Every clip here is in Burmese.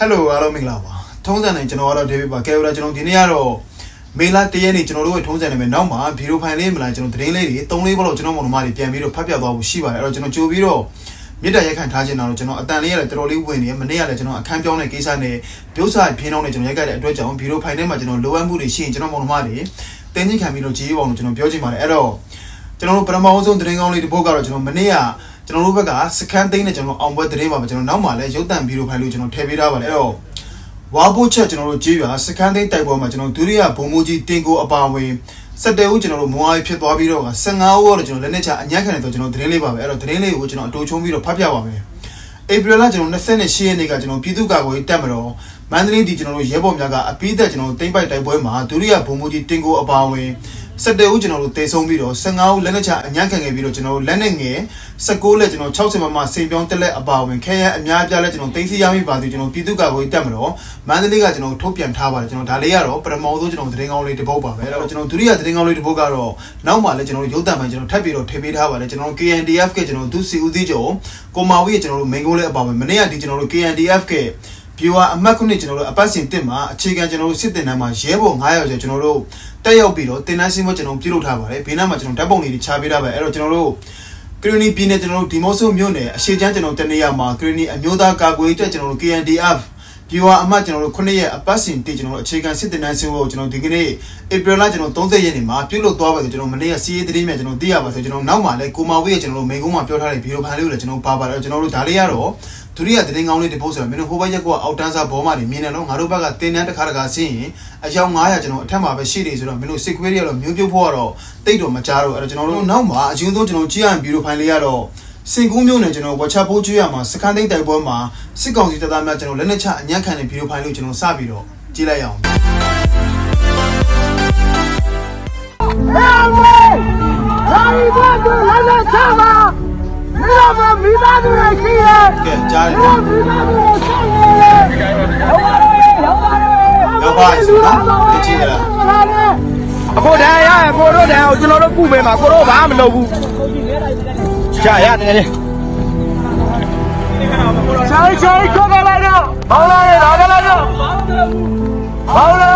ဟယ်လိုအားလုံးမင်္ဂလာပါထုံးစံနဲ့ကျွန်တော်ကတော့ဒေးဗစ်ပါကဲဦးလာကျွန်တော်ဒီနေ့ကတော့မေလာတရက်နေ့ကျွန်တော်တို့ရဲ့ထုံးစံနဲ့ပဲနောက်မှာဗီဒီယိုဖိုင်လေးမလားကျွန်တော်သတင်းလေးတွေ၃လေးဘလောက်ကျွန်တော်မောင်နှမတွေပြန်ပြီးတော့ဖတ်ပြသွားဖို့ရှိပါတယ်အဲ့တော့ကျွန်တော်ကြိုပြီးတော့မြစ်တာရက်ခံထားခြင်းတော့ကျွန်တော်အတန်လေးရတယ်တော်တော်လေးဝင်နေရမနေ့ကလည်းကျွန်တော်အခန်းပြောင်းတဲ့ကိစ္စနဲ့ပြုတ်စာပြင်းတော့နဲ့ကျွန်တော်ရိုက်ခဲ့တဲ့အတွက်ကြောင့်ဗီဒီယိုဖိုင်ထဲမှာကျွန်တော်လိုအပ်မှုတွေရှိရင်ကျွန်တော်မောင်နှမတွေတင်းချင်းခံပြီးတော့ကြီးပေါအောင်ကျွန်တော်ပြောချင်ပါတယ်အဲ့တော့ကျွန်တော်တို့ပထမဆုံးသတင်းကောင်းလေးတစ်ပုဒ်ကတော့ကျွန်တော်မနေ့က ကျွန်တော်တို့ဘက်ကစကန်သိန်းနဲ့ကျွန်တော်အောင်ပွဲသတင်းပါပဲကျွန်တော်နောက်မှလည်းရုပ်တံဗီဒီယိုဖိုင်လေးကျွန်တော်ထည့်ပေးထားပါတယ်အဲ့တော့ဝါပိုးချက်ကျွန်တော်တို့ကြေးရွာစကန်သိန်းတိုက်ပွဲမှာကျွန်တော်ဒုတိယဘုံမူကြီးတင်ကိုအပါဝင်စက်တဲဦးကျွန်တော်တို့မွားဖြစ်သွားပြီးတော့15ဦးတော့ကျွန်တော်လက်နဲ့ချအညံ့ခံနေတော့ကျွန်တော်သတင်းလေးပါပဲအဲ့တော့သတင်းလေးကိုကျွန်တော်အတူချုံပြီးတော့ဖတ်ပြပါမယ်ဧပြီလကျွန်တော်28ရက်နေ့ကကျွန်တော်ပြည်သူ့ကာကွယ်တပ်မတော်မန္တလေးဒီကျွန်တော်တို့ရဲဘော်များကအပိသက်ကျွန်တော်တိမ့်ပိုက်တိုက်ပွဲမှာဒုတိယဘုံမူကြီးတင်ကိုအပါဝင် 17ဦးကျွန်တော်တို့တေဆုံးပြီးတော့15ဦးလက်နဲ့ချအညံ့ခံခဲ့ပြီးတော့ကျွန်တော်တို့လက်နဲ့ငယ်16လက်ကျွန်တော်60မမစိန်ပြောင်းတက်လက်အပါဝင်ခဲရန်အများပြားလက်ကျွန်တော်တိမ့်စီရမိပါသည်ကျွန်တော်ပြည်သူ့ကာကွယ်တပ်မတော်မန္တလေးကကျွန်တော်ထုတ်ပြန်ထားပါတယ်ကျွန်တော်ဒါလေးကတော့ပထမဆုံးကျွန်တော်သတင်းကောင်းလေးတစ်ပုဒ်ပါပဲအဲ့တော့ကျွန်တော်ဒုတိယသတင်းကောင်းလေးတစ်ပုဒ်ကတော့နောက်မှလည်းကျွန်တော်တို့ရုပ်သံပိုင်းကျွန်တော်ထပ်ပြီးတော့ထည့်ပေးထားပါတယ်ကျွန်တော် KNDF ကကျွန်တော်ဒုစီဦးစီးချုပ်ကိုမာဝီရဲ့ကျွန်တော်တို့မိန်ကုန်းလေးအပါဝင်မနေ့ကဒီကျွန်တော်တို့ KNDF က viewer အမှတ်ခုနှစ်ကျွန်တော်တို့အပတ်စဉ်တစ်မှာအခြေခံကျွန်တော်တို့စစ်တင်တန်းမှာရဲဘော်900ကျော်ကျွန်တော်တို့တက်ရောက်ပြီးတော့တင်တန်းစင်းမကျွန်တော်ပြုလုပ်ထားပါတယ်ဘေးနားမှာကျွန်တော်ဓာတ်ပုံတွေချပေးထားပါတယ်အဲ့တော့ကျွန်တော်တို့ကရီနီပြည်နယ်ကျွန်တော်တို့ဒီမော့ဆိုမြို့နယ်အရှိချမ်းကျွန်တော်တနေရမှာကရီနီအမျိုးသားကာကွယ်တပ်ကျွန်တော်တို့ KNDF viewer အမှတ်ကျွန်တော်တို့9ရက်အပတ်စဉ်တည်ကျွန်တော်တို့အခြေခံစစ်တင်တန်းစင်းကိုကျွန်တော်ဒီကနေ့ဧပြီလကျွန်တော်30ရက်နေ့မှာပြုလုပ်သွားပါဆိုကျွန်တော်မနေ့ကစီးရေးသတင်းများကျွန်တော်သိရပါဆိုကျွန်တော်နောက်မှလည်းကိုမာဝေးရဲ့ကျွန်တော်တို့မိန်ကုန်းမှာပြောထားတဲ့ဗီဒီယိုဖိုင်လေးကိုလည်းကျွန်တော်ပါပါတယ်ကျွန်တော်တို့ဒါလေးကတော့ဒုတိယသတင်းကောင်းလေးတစ်ပုတ်ဆိုတော့မင်းတို့ဟိုဘက်ရက်ကွာအောက်တန်းစားဘောမှနေမြင်တယ်နော်ငါတို့ဘက်ကတင်းတန်းတစ်ခါတခါဆင်းရင်အယောက်900ကျွန်တော်အထက်မှာပဲရှိနေဆိုတော့မင်းတို့စစ်ခွေးတွေကတော့မျိုးပြုတ်ဖို့ကတော့တိတ်တော့မကြားတော့အဲ့တော့ကျွန်တော်တို့နောက်မှာအရင်ဆုံးကျွန်တော်ကြည့်ရရင်ဗီဒီယိုဖိုင်လေးကတော့ စင်ကူးမျိုးနဲ့ကျွန်တော်ဝက်ချဖိုးကျွေးရမှာစကန်သိန်းတိုက်ပွဲမှာစစ်ကောင်စီတပ်သားများကျွန်တော်လက်နက်ချအညံ့ခံတဲ့ဗီဒီယိုဖိုင်လေးကိုကျွန်တော်စပြီးတော့ကြည့်လိုက်ရအောင်လာရီဘတ်ကိုလာလာချပါဒီတော့မှမိသားစုတွေရှိရဲ့ကဲကြားတယ်ဒီနော်မိသားစုတွေရှိရဲ့ရောက်ပါရဲ့ရောက်ပါရဲ့ရောက်ပါရဲ့ဆိုနော်ကြည့်ကြလားအခုတန်းရရကိုတို့တန်းကိုကျွန်တော်တို့ကုပေးမှာကိုတို့ဘာမှမလုပ်ဘူး ရရတယ်လေဆိုင်ဆိုင်ခေါ်ကြလိုက်တော့ဘောင်းလာရဲ့လာကြလိုက်တော့ဘောင်းလာ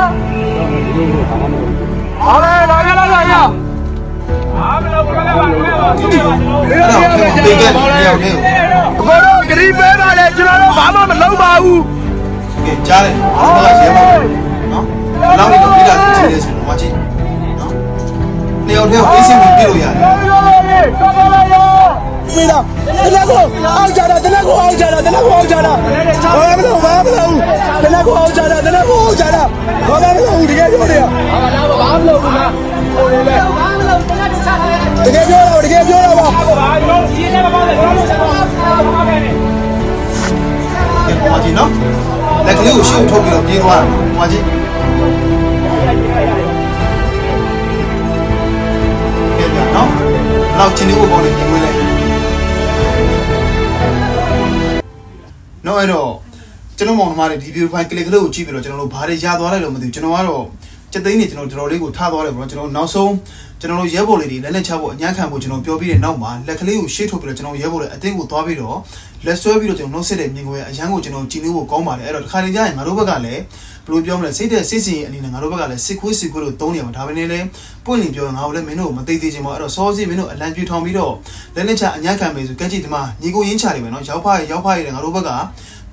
ဘောင်းလာလာကြလိုက်တော့ရအဲ့တော့ပေးခဲ့တယ်တယောက်တည်းကိုကိုတို့ဂရီပေးပါလေကျွန်တော်တို့ဘာမှမလုပ် ပါဘူးကဲကြားတယ်ဒီမှာရဲပါနော်နောက်နေတော့ပြီးတာကြည့်နေဆိုတော့မကြည့်နော်တယောက်တည်းကိုအေးစင်ပြီးပြလို့ရတယ်ရောရောရဲ့ခေါ်ကြလိုက်ရောပြီးတော့တလက်ကိုအောက်ကြတာတလက်ကိုအောက်ကြတာတလက်ကိုအောက်ကြတာဘာမှမလုပ်ဘာမှမလုပ်တလက်ကိုအောက်ကြတာတလက်ကိုအောက်ကြတာဘာမှမလုပ်တကယ်ပြောတယ်ဘာမှမလုပ်ဘူးလားတကယ်ပြောတော့တကယ်ပြောတော့ပါကဲမကြည့်နော်လက်ကလေးကိုရှုပ်ထုတ်ပြီးတော့ပြေးသွားတယ်မကြည့်ကဲ ကျွန်တော်မောင်နှမတွေဒီဗီဒီယိုဖိုင်ကလစ်ကလေးကိုကြည့်ပြီးတော့ကျွန်တော်တို့ဘာတွေရသွားလိုက်လို့မသိဘူးကျွန်တော်ကတော့စက်သိန်းနေကျွန်တော်တော်တော်လေးကိုထားသွားတယ်ပေါ့နော်ကျွန်တော်နောက်ဆုံးကျွန်တော်တို့ရဲဘော်လေးတွေလက်လက်ချဖို့အညာခံဖို့ကျွန်တော်ပြောပြီးတဲ့နောက်မှာလက်ကလေးကိုရှေ့ထုတ်ပြီးတော့ကျွန်တော်ရဲဘော်လေးအတင်းကိုသွားပြီးတော့လက်ဆွဲပြီးတော့ကျွန်တော်နှုတ်ဆက်တဲ့မြင်ကွယ်အရန်ကိုကျွန်တော်ကြည်နူးဖို့ကောင်းပါတယ်အဲ့တော့တစ်ခါတည်းကျရင်ငါတို့ဘက်ကလည်းဘယ်လိုပြောမလဲစိတ်တဲ့စိတ်စီအနေနဲ့ငါတို့ဘက်ကလည်းစစ်ခွေးစစ်ခွေးလို့တုံးနေမှာဒါပဲနဲ့လည်းပွင့်လင်ပြောရင်ငါတို့လည်းမင်းတို့မသိသေးချင်ပါအဲ့တော့စောစီမင်းတို့အလံပြူထောင်ပြီးတော့လက်လက်ချအညာခံမယ်ဆိုကက်ကြည့်ဒီမှာညီကိုရင်းချတယ်ပဲနော်ရောက်ဖားရောက်ဖားရတယ်ငါတို့ဘက်က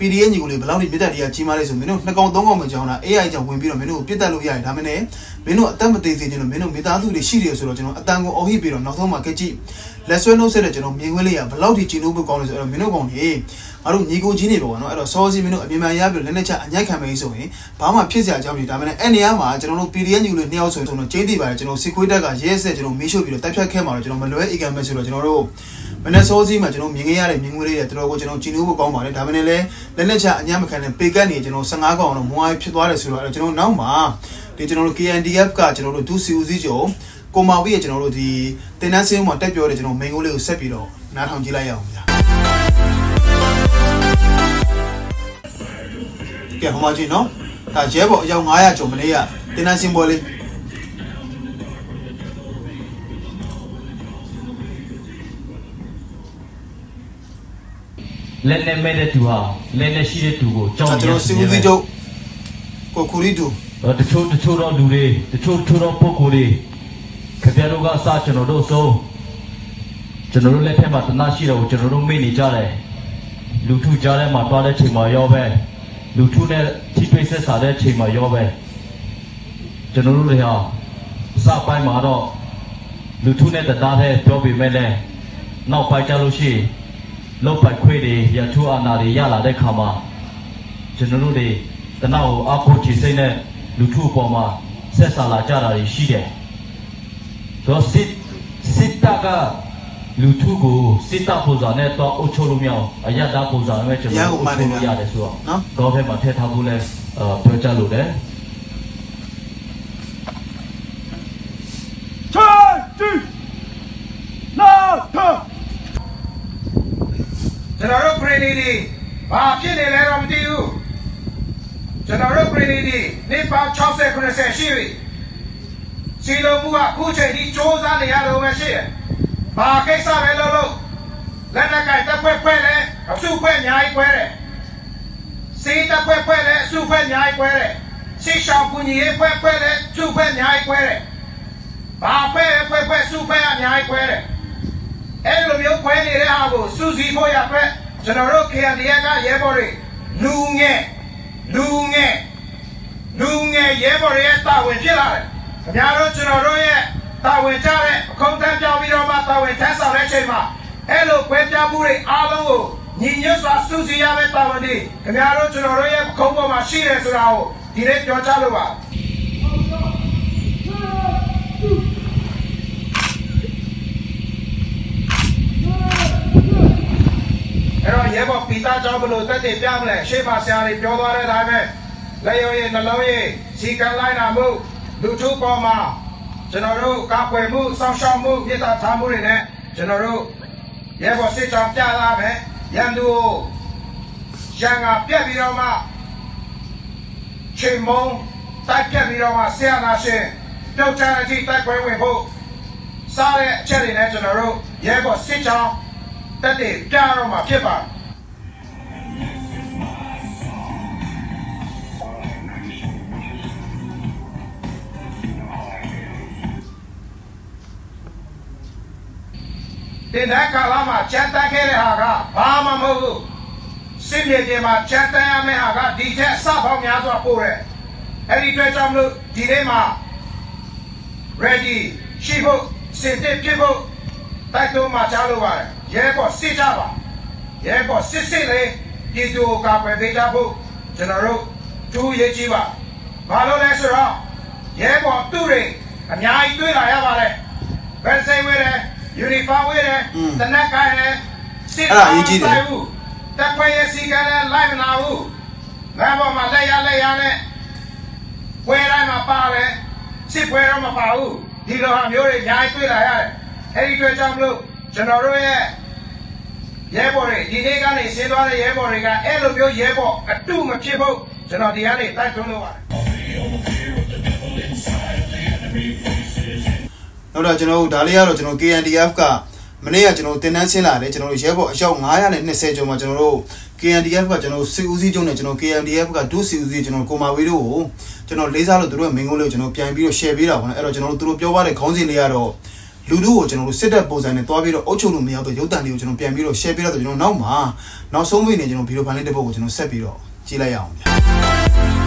PDF ညီကိုလေးဘယ်လောက်ထိမြစ်တက်တရားကြီးမားလဲဆိုမင်းတို့နှစ်ကောင်သုံးကောင်မကြောင်းတာ AI ကြောင့်ဝင်ပြီးတော့မင်းတို့ကိုပြစ်တက်လို့ရတယ်ဒါမှမဟုတ်မင်းတို့အသက်မသေးသေးချင်လို့မင်းတို့မိသားစုတွေရှိတယ်ဆိုတော့ကျွန်တော်အတန်ကိုအော်ဟစ်ပြီးတော့နောက်ဆုံးမှာကက်ကြည့်လက်ဆွဲနှုတ်ဆက်တဲ့ကျွန်တော်မြင်ခွင့်လေးကဘယ်လောက်ထိကျင်းလို့ဖို့ကောင်းလဲဆိုတော့မင်းတို့ကောင်တွေငါတို့ညီကိုချင်းတွေပေါ့နော်အဲ့တော့စောစီမင်းတို့အမြင်မှန်ရပြီးတော့လက်နဲ့ချအညိုက်ခံမယ်ဆိုရင်ဘာမှဖြစ်စရာအကြောင်းမရှိဒါမှမဟုတ်အဲ့နေရာမှာကျွန်တော်တို့ PDF ညီကိုလေးနှစ်ယောက်ဆိုရင်ကျွန်တော်ကျင်းတည်ပါတယ်ကျွန်တော်စစ်ခွေးတက်ကရဲဆက်ကျွန်တော်မေးရှုပ်ပြီးတော့တက်ဖြတ်ခဲ့မှာတော့ကျွန်တော်မလွဲအေကံမဲ့ဆိုတော့ကျွန်တော်တို့ မနေ့စောစီးမှာကျွန်တော်မြင်ခဲ့ရတဲ့မြင်ကွင်းလေးတွေတော်တော်ကိုကျွန်တော်ကြည်နူးဖို့ကောင်းပါတယ်ဒါပေမဲ့လည်းလက်လက်ချအညံ့မခံတဲ့ပေကတ်နေကျွန်တော်15កောင်တော့မွားဖြစ်သွားတယ်ဆိုတော့အဲ့ကျွန်တော်နောက်မှာဒီကျွန်တော်တို့ KNDF ကကျွန်တော်တို့ဒုစီဦးစီးချုပ်ကိုမာဝီရဲ့ကျွန်တော်တို့ဒီတင်နန်းစင်းမှာတက်ပြောတဲ့ကျွန်တော်မိန်ကိုလေးကိုဆက်ပြီးတော့နားထောင်ကြည့်လိုက်ရအောင်ဗျာကဲဟိုမှာကြည့်နော်ဒါရဲဘော်အယောက်900ကျော်မနေ့ကတင်နန်းစင်းပွဲလေး လက်နဲ့မဲ့တဲ့သူဟာလက်နဲ့ရှိတဲ့သူကိုကြောက်ကျွန်တော်စီဦးစီးချုပ်ကိုခူရီတူတော့တချို့တချို့တော့လူတွေတချို့တချို့တော့ပုဂ္ဂိုလ်တွေခင်ဗျားတို့ကစကျွန်တော်တို့ဆုံးကျွန်တော်တို့လက်ထက်မှာတနာရှိတော့ကျွန်တော်တို့မေ့နေကြတယ်လူထုကြားထဲမှာတွားတဲ့ချိန်မှာရောပဲလူထုနဲ့ထိပိတ်ဆက်စားတဲ့ချိန်မှာရောပဲကျွန်တော်တို့တွေဟာစပိုင်းမှာတော့လူထုနဲ့တသားတည်းပြောပေမဲ့လည်းနောက်ပိုင်းကျလို့ရှိရင် လောက်ပိုက်ခွေတွေရထုအာနာတွေရလာတဲ့ခါမှာကျွန်တော်တို့တွေတနောက်ကိုအဖို့ချီစိတ်နဲ့လူထုအပေါ်မှာဆက်ဆံလာကြတာတွေရှိတယ်။ဆိုတော့စစ်စစ်တပ်ကလူထုကိုစစ်တပ်ပုံစံနဲ့တော့အုပ်ချုပ်လို့မရအောင်အရတာပုံစံနဲ့ကျွန်တော်တို့အုပ်ချုပ်လို့ရတယ်ဆိုတော့နော်တော့ဘက်မှာထည့်ထားဖို့လဲအာပြောကြလို့တယ် ချာတီလာတာ ကျွန်တော်တို့ grenade တွေဘာဖြစ်နေလဲတော့မသိဘူးကျွန်တော်တို့ grenade တွေနေပေါင်း60 90ရှိပြီစီလုံးမှုကအခုချိန်ထိစ조사နေရလို့ပဲရှိတယ်ဘာကိစ္စပဲလုပ်လို့လက်နက်ကင်တက်ဖွဲ့ဖွဲ့လဲအစုဖွဲ့အများကြီးခွဲတယ်စီတက်ဖွဲ့ဖွဲ့လဲအစုဖွဲ့အများကြီးခွဲတယ်စီရှောင်းကူညီရေးဖွဲ့ဖွဲ့လဲအစုဖွဲ့အများကြီးခွဲတယ်ဘာဖွဲ့ဖွဲ့ဖွဲ့စုဖွဲ့အများကြီးခွဲတယ် အဲ့လိုမျိုးခွဲနေတဲ့ဟာကိုစူးစီးဖို့ရအတွက်ကျွန်တော်တို့ KNDF ကရဲဘော်တွေလူငယ်လူငယ်လူငယ်ရဲဘော်တွေရဲ့တာဝန်ဖြစ်လာတယ်။ခင်ဗျားတို့ကျွန်တော်တို့ရဲ့တာဝန်ကြတဲ့အခုံးတန်းပြောင်းပြီးတော့မှတာဝန်ထမ်းဆောင်တဲ့အချိန်မှာအဲ့လိုခွဲပြားမှုတွေအားလုံးကိုညီညွတ်စွာစူးစီးရမယ့်တာဝန်တွေခင်ဗျားတို့ကျွန်တော်တို့ရဲ့ခုံးပေါ်မှာရှိတယ်ဆိုတာကိုဒီနေ့ပြောချလို့ပါ အဲ့ တော့ရဲဘော်ပီတာကြောင့်ဘလို့တက်တည်ပြမလဲရှေ့မှာဆရာတွေပြောသွားတဲ့အတိုင်းပဲလက်ရုံရည်နှလုံးရည်စီကံလိုက်တာမှုလူထုပေါ်မှာကျွန်တော်တို့ကာကွယ်မှုစောင့်ရှောက်မှုမြေတားထားမှုတွေနဲ့ကျွန်တော်တို့ရဲဘော်စစ်ကြောင်ပြလာမယ်ရန်သူကိုရန်ကပြက်ပြီးတော့မှချိန်မုံတိုက်ပြက်ပြီးတော့မှဆရာနာရှင်ပြုတ်ချတဲ့အထိတိုက်ပွဲဝင်ဖို့စားတဲ့အချက်တွေနဲ့ကျွန်တော်တို့ရဲဘော်စစ်ကြောင် တက်တည်ပြတော့မှာဖြစ်ပါတယ်တင်တဲ့ကာလမှာကြမ်းတမ်းခဲ့တဲ့ဟာကဘာမှမဟုတ်ဘူးစစ်မြေပြင်မှာကြမ်းတမ်းရမယ့်ဟာကဒီထက်အဆပေါင်းများစွာပိုတယ်အဲ့ဒီအတွက်ကြောင့်မလို့ဒီနေ့မှာ ready ရှိဖို့စစ်တစ်ဖြစ်ဖို့ တိုက်တွန်းမှာကြားလို့ပါတယ်ရဲဘော်စစ်ကြပါရဲဘော်စစ်စစ်လေးပြည်သူကိုကာကွယ်ပေးကြဖို့ကျွန်တော်တို့တူရေးကြည့်ပါဘာလို့လဲဆိုတော့ရဲဘော်သူတွေအများကြီးတွေ့လာရပါတယ်ဗက်စိတ်ဝဲတယ်ယူနီဖောင်းဝဲတယ်တနက်ကိုင်းတယ်စစ်ဘူးတက်ခွဲရစီကလည်းလိုက်မလာဘူးငါဘောမှာလက်ရလက်ရနဲ့ပွဲတိုင်းမှာပါတယ်စစ်ပွဲတော့မပါဘူးဒီလိုဟာမျိုးတွေအများကြီးတွေ့လာရတယ် အဲ့ဒီအတွက်ကြောင့်မလို့ကျွန်တော်တို့ရဲ့ရဲဘော်တွေဒီနေ့ကနေဆင်းသွားတဲ့ရဲဘော်တွေကအဲ့လိုမျိုးရဲဘော်အတုမဖြစ်ဖို့ကျွန်တော်ဒီကနေတိုက်တွန်းလို့ပါတယ်နောက်တော့ကျွန်တော်တို့ဒါလေးကတော့ကျွန်တော် KNDF ကမနေ့ကကျွန်တော်တင်တန်းဆင်းလာတယ်ကျွန်တော်တို့ရဲဘော်အယောက်920ကျော်မှာကျွန်တော်တို့ KNDF ကကျွန်တော်စစ်ဦးစီးချုပ်နဲ့ကျွန်တော် KNDF ကဒုစစ်ဦးစီးကျွန်တော်ကိုမာဝေးတို့ကိုကျွန်တော်လေးစားလို့သူတို့ရဲ့မင်းကုန်းလေးကိုကျွန်တော်ပြန်ပြီးတော့ share ပေးတာပေါ့နော်အဲ့တော့ကျွန်တော်တို့သူတို့ပြောသွားတဲ့ခေါင်းစဉ်လေးကတော့ လူတို့ကိုကျွန်တော်တို့စစ်တပ်ပုံစံနဲ့တွားပြီးတော့အုပ်ချုပ်လို့မရတော့ရုပ်တံလေးကိုကျွန်တော်ပြန်ပြီးတော့ share ပေးတော့ကျွန်တော်နောက်မှာနောက်ဆုံးမိနေကျွန်တော်ဗီဒီယိုဖိုင်လေးတစ်ပုဒ်ကိုကျွန်တော်ဆက်ပြီးတော့ကြည့်လိုက်ရအောင်ဗျာ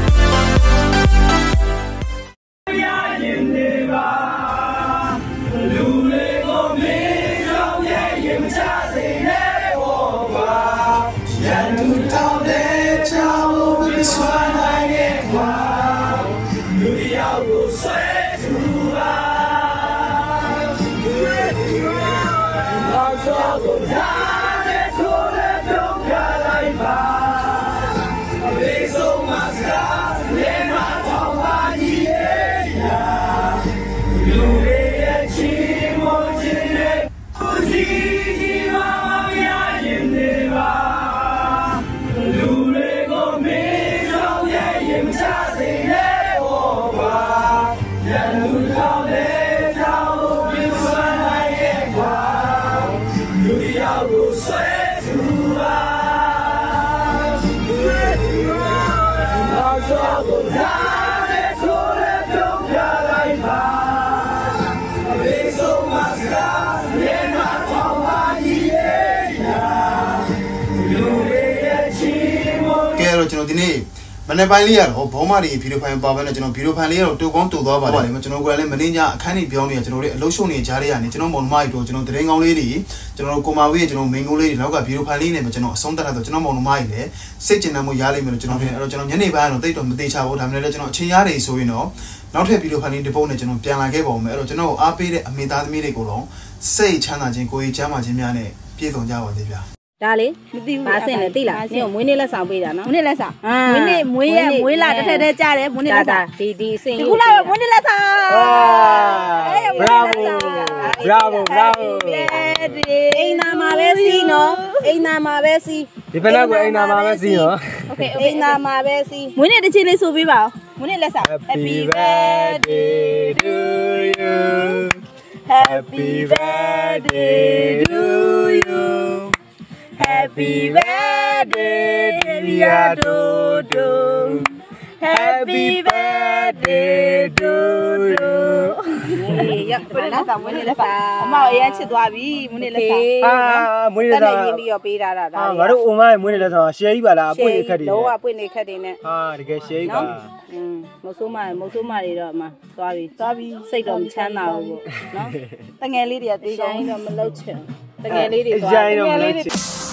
ကျွန်တော်ဒီနေ့ မနေ့ပိုင်းလေးရတော့ဘောမတွေဗီဒီယိုဖိုင်ပါပဲနဲ့ကျွန်တော်ဗီဒီယိုဖိုင်လေးကတော့တူကောင်းတူသွားပါတယ်ကျွန်တော်ကလည်းမင်းညအခန်းကြီးပြောင်းနေကျွန်တော်တို့အလုံးရှုံနေကြားရရနေကျွန်တော်မောင်နှမတွေတို့ကျွန်တော်တရင်ကောင်းလေးတွေကျွန်တော်ကိုမာဝေးကျွန်တော်မိန်ကိုလေးတွေနောက်ကဗီဒီယိုဖိုင်လေးနဲ့ကျွန်တော်အဆုံးသတ်တော့ကျွန်တော်မောင်နှမတွေလည်းစိတ်ကျဉ်တမ်းမှုရလိမ့်မယ်လို့ကျွန်တော်ထင်အဲ့တော့ကျွန်တော်ညနေပိုင်းကတော့တိတ်တော့မသေးချဘူးဒါမှလည်းကျွန်တော်အချိန်ရတယ်ဆိုရင်တော့နောက်ထပ်ဗီဒီယိုဖိုင်လေးတစ်ပုတ်နဲ့ကျွန်တော်ပြန်လာခဲ့ပါဦးမယ်အဲ့တော့ကျွန်တော်အားပေးတဲ့အမေသားသမီးတွေကိုတော့စိတ်ချမ်းသာခြင်းကိုယ်ရေးချမ်းသာခြင်းများနဲ့ပြည့်စုံကြပါသေးဗျာ ဒါလေ မသိဘူး ဘာစင်လဲသိလားနင်ကမွေးနေ့လက်ဆောင်ပေးတာနော် မွေးနေ့လက်ဆောင် အာ မွေးနေ့မွေးရ မွေးနေ့ မွေးလာတစ်ထက်တည်းကြားတယ်မွေးနေ့လက်ဆောင် ဒီဒီအစင် ဒီခုလာမွေးနေ့လက်ဆောင် ဘရာဗိုဘရာဗိုဘရာဗို အိမ်နာမှာပဲစီးနော်အိမ်နာမှာပဲစီး ဒီဖက်နဲ့ကိုအိမ်နာမှာပဲစီးနော် โอเคโอเค အိမ်နာမှာပဲစီး မွေးနေ့တစ်ချိန်လေးဆိုပေးပါဦးမွေးနေ့လက်ဆောင် Happy birthday to you Happy birthday to you Happy birthday dear Dodo Happy birthday to you ရမွေးနေ့လက်ဆောင်မွေးနေ့လက်ဆောင်အမအရင်ချစ်သွားပြီမွေးနေ့လက်ဆောင်အာမွေးနေ့တက်လက်နေဆောင်ရင်းပြီးတော့ပေးတာဒါအာငါတို့အုံမရဲ့မွေးနေ့လက်ဆောင်ရှယ်ကြီးပါလားအပွင့်ခက်တယ်လုံးဝပွင့်နေခက်တယ်နဲ့ဟာတကယ်ရှယ်ကြီးပါอืมမဆိုးမမဆိုးမတွေတော့အမသွားပြီသွားပြီစိတ်တော့မချမ်းသာဘူးပေါ့နော်တငယ်လေးတွေကတေးကောရိုင်းင်းတော့မလုပ်ချင်တကယ်လေးတွေအသွားရိုင်းတော့မလို့ချ